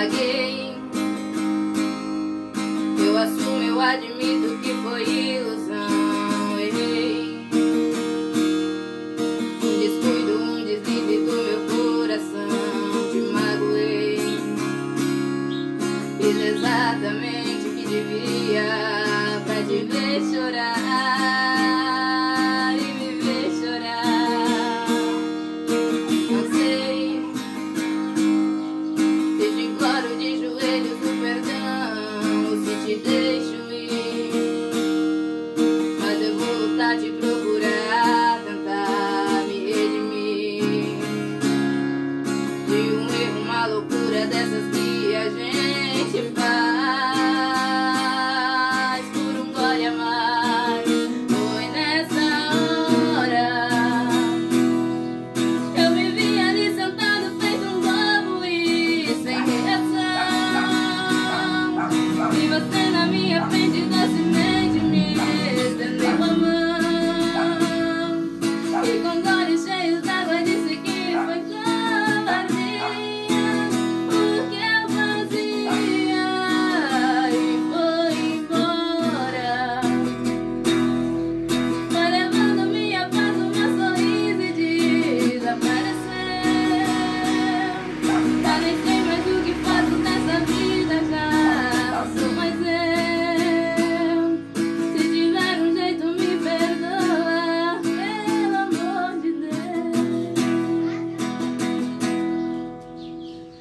paguei. Eu assumo, eu admito que foi ilusão. Errei. Um descuido, um deslize do meu coração. Te magoei. Fiz exatamente o que devia pra te ver chorar loucura dessas